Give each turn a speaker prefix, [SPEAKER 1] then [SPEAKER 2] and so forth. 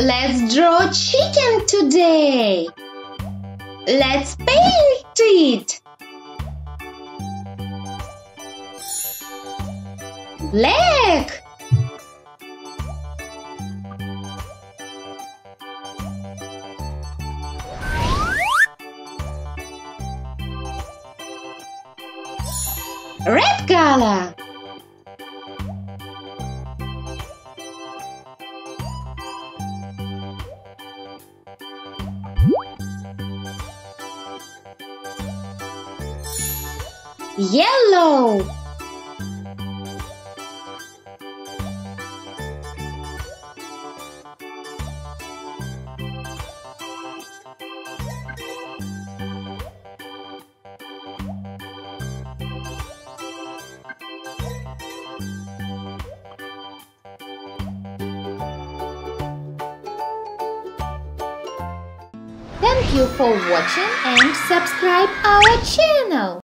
[SPEAKER 1] Let's draw chicken today. Let's paint it. Black. Red color. Yellow. Thank you for watching and subscribe our channel.